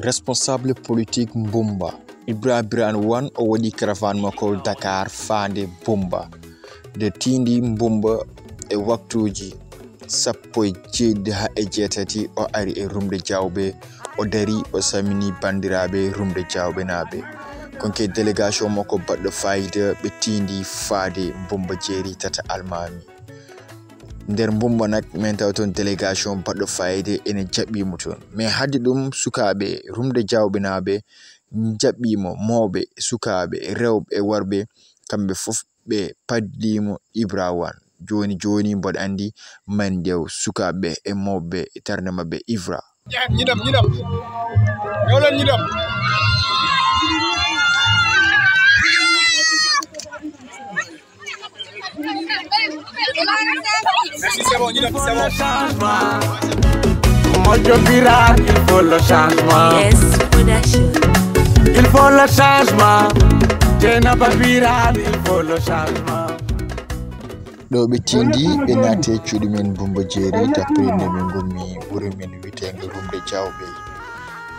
responsable politique mbumba. Ibra birane wan o waɗi caravane makko dakar faande bumba nde tindi mbumba e waktuji sappo e jeeɗiɗi ha e jeetati o ari e rumde jawɓe o dari o samini bandiraɓe rumde jawɓe naaɓe. Konke délégation makko baɗɗo fayida ɓe tindi faade mbumba jeeri tata almami nder mbumba nak min tawa toon délégation baɗɗo fayide ene jaɓɓimo toon mais haddi ɗum sukaɓe rumde jawɓe naɓe jaɓɓimo mawɓe sukaɓe rewɓe e worɓe kamɓe fof ɓe paddimo ibra ibrawan. Joni joni mboɗa andi man dew sukaɓe e mawɓe e tarde mabɓe ivra ñiɗam ñiɗam ewlan ñiɗam le changement mo jobira il faut le changement yes il faut le changement jena babira il faut le changement ɗo ɓe tindi ɓe naate cuuɗi men bumba jeeri tappire nde min gommi wuro men witende rumde jawɓe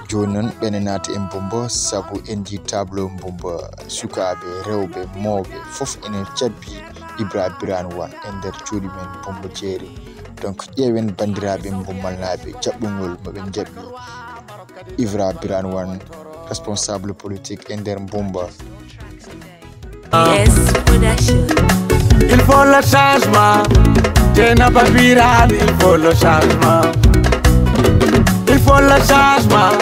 joni noon ɓene naata en bumba saabu en ji table bumba sukaɓe rewɓe mawɓe fof ene cabbi ibra birane wan e nder cuuɗi men bumba jeeri. Donc ƴeewen bandiraɓe bummalnaɓe jaɓɓugol moɓe jaɓɓi ivra birane wan responsable politique e nder bumba. Il faut le changement. Jenaba Viral, il faut le changement. Il faut le changement.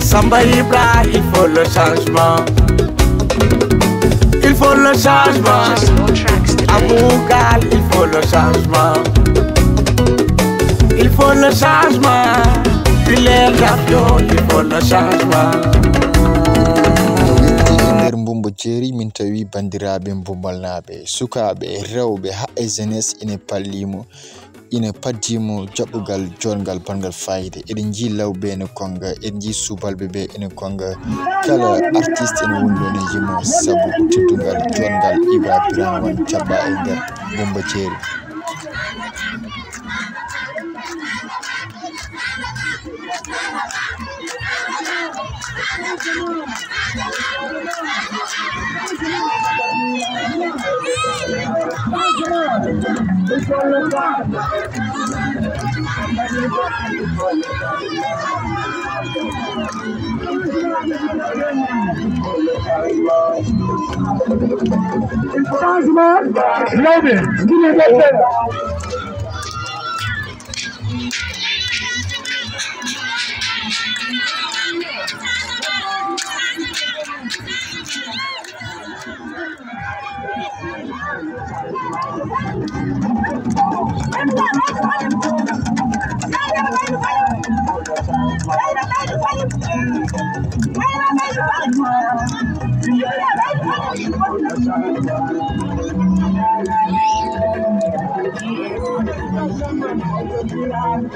Samba Ibra, il faut le changement. Il faut le changement. Abougal, il faut le changement. Il le changement. Bilal Gabio, il faut le changement. e nder mbumba jeeri min tawi bandiraɓe mbumbalnaɓe sukaɓe rewɓe ha e jeunesse ina pallimo ina paddimo jaɓɓugal jongal bangal fayida eɗen ji lawɓe ene konga eɗen ji subalɓe ɓe ene konga kala artiste ene wonɗo ene yimo saabu teddugal jongal ibra birane wan jaɓɓa e nder mbumba Lazım. Lobby. Dinle bekle.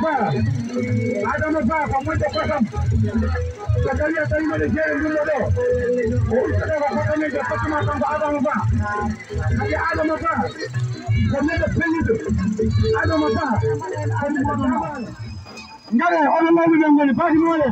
Mapara. Adam Mapara pamoja mpaka Zakaria Tarimo Lejeri Mdodo. Ulitaka kupata mimi kwa kwamba Adam Mapara. Na Adam Mapara. Kamenda Pelido. Adam Mapara. Ngale, ona mwangu ngoni, basi mwale.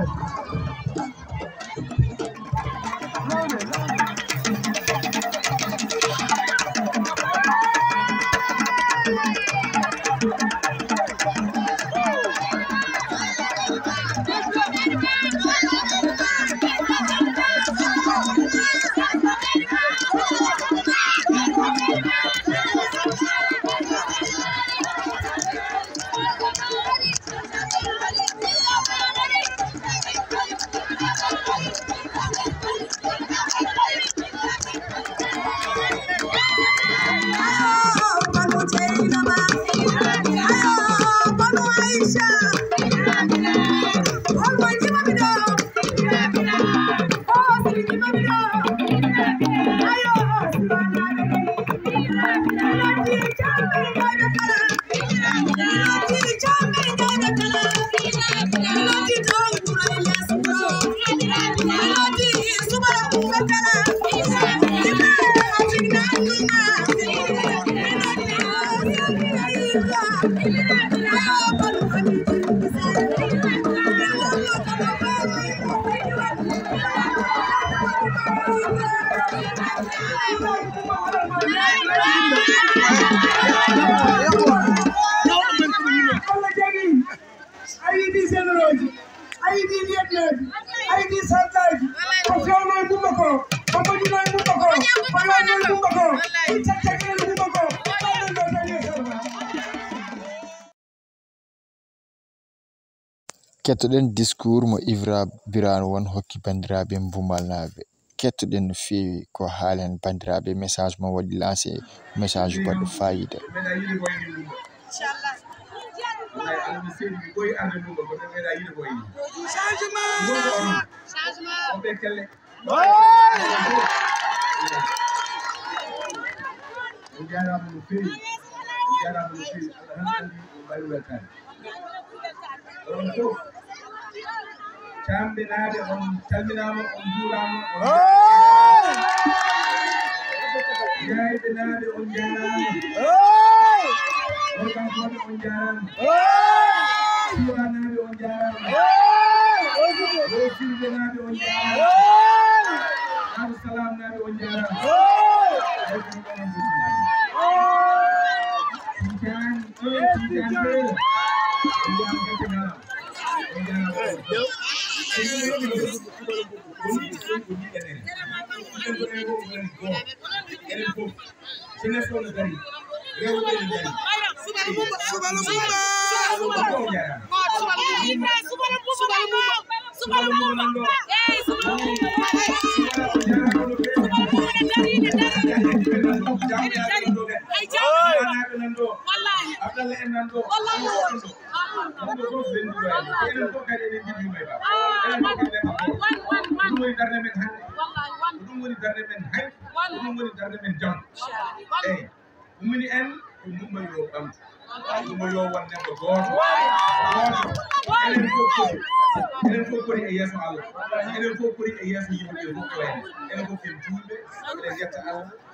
I'm kettoɗen discours mo biran won hokki bandiraɓe mbumalnaɓe kettoɗen no fewi ko haali hen bandiraɓe message mo waɗi lancé message baɗɗo fayida. Meeɗa yiide camɓinaɓe on calminama on juurama yayɓe naaɓe on jarama organkoɓe on jarama suwanaɓe on jarama rosirɓe naaɓe on jarama abu salam naaɓe on jarama tijan tijan deux on jarama on jarama Ay, haqqalla en nan ɗo ɗo fof bennduɗaani enen fof kadi enen jiɗima e ba enen fof kadi ɗum woni darde men hannde ko ɗum woni darde men hay ko ɗum woni darde men jam eyi ɗum woni en ko ndumma yo ɓamtu ɗumba yo won neɗɗo gooto gooto enen fof foti enen fof pori e yeeso allah enen fof pori e yeeso yimɓe fof ko en enen fof en juulɓe eɗen yetta allah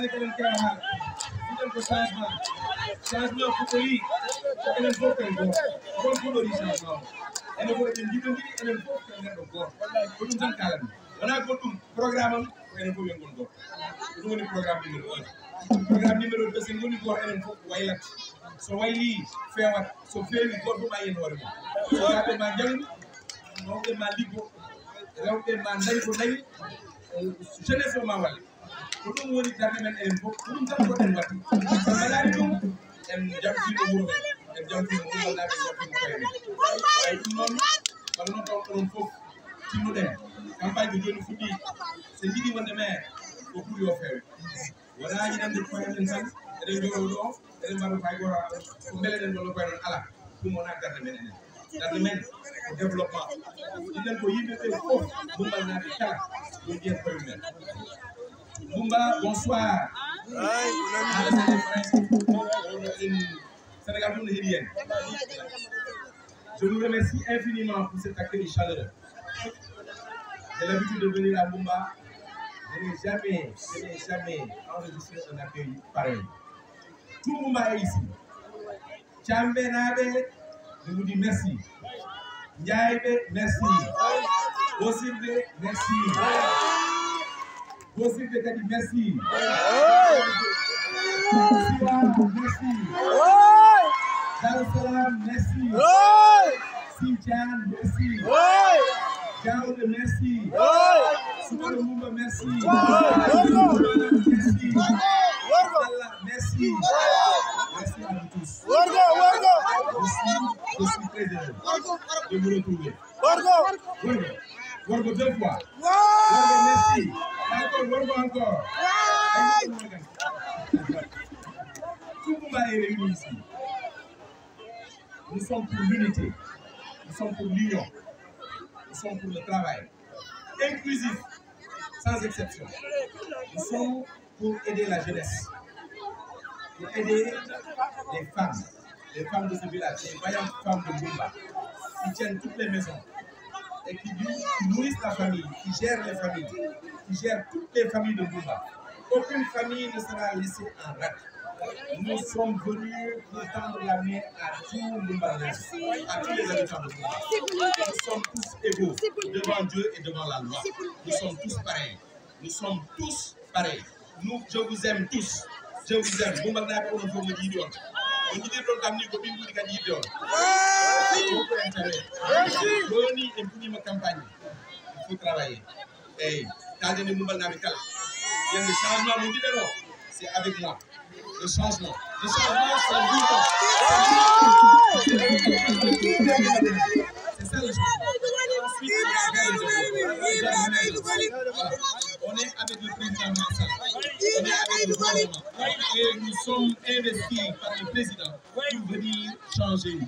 hannde kaɗen kewa haala ɗen ko changement changement ko ko enen fof ken goo. Wonko ɗori changement o enen fof eɗen jiɓondiri enen fof ken neɗɗo gooto ko ɗum tan kalanmi wona goɗɗum programme am ko enen fof ɓen gon gooto ko ɗum woni programme numéro un. Programme numéro deux sen goni gooto enen fof waylat. So wayli fewat so feewi goto fof ɓayen hoore mum. So ma janggo mawɓe ma liggo rewɓe ma dañi ko dañi jeunesse o ma walle ko ɗum woni darde men enen fof. Ko ɗum tan goɗen wadde so waɗani ɗum en jamtino wuro men en jamtino wurgoɗaɓe jamtino koye men ay ɗum noon walla noon taw onon fof tinnuɗen campagne ko joni fuɗɗi so jiɗi wonde maire ko kuuri o feewe wona yiɗande koyemen tan eɗen joɗo ɗo eɗen mbaɗo hay goto ko beeleɗen ɗo no koye noon ala ɗum wona darde men enen. Darde men ko développement. Ɗiɗen ko yimɓeɓe fof gumbalnaɓe kala yo jiyen koye men bumba bonsoir. Je vous remercie infiniment pour cet accueil chaleureux j'ai l'habitude de venir à Bumba. Je n'ai jamais je n'ai jamais enregistré un accueil pareil. Tout Bumba est ici. Tchambénabe, je vous dis merci. Ndiaye, merci. Merci. Kadi, merci. Siwa, merci. Darussalam, merci. Sintian, merci. Merci. Merci. Merci. Allah, merci. Merci à vous tous. Je suis, je très heureux de vous retrouver. Gorgo, Gorgo deux fois. Merci. Encore. Tout est réuni ici. Nous sommes pour l'unité. Nous sommes pour l'union. Nous sommes pour le travail. Inclusif, sans exception. Nous sommes pour aider la jeunesse. Pour aider les femmes. Les femmes de ce village. Les vaillantes femmes de Bumba. Qui tiennent toutes les maisons. Et qui, qui nourrissent la famille. Qui gèrent les familles. Qui gèrent toutes les familles de Bumba. Aucune famille ne sera laissée en rade. Nous sommes venus pour tendre la main à tous les à tous les habitants de Bumba. Nous sommes tous égaux devant Dieu et devant la loi. Nous sommes tous pareils. Nous sommes tous pareils. Nous, je vous aime tous. Je vous aime. Bumba n'a pas de on dit que Surtout pour Internet. Doni e pugnima campagne. Il faut travailler. Et tant que nous n'avons pas il y a le changement, nous disons, c'est avec moi. Le changement. Le changement, ça vous va. C'est ça le changement. Ensuite, il y a le changement. On est avec le président Massa on est avec le et nous sommes investis par le président pour venir changer.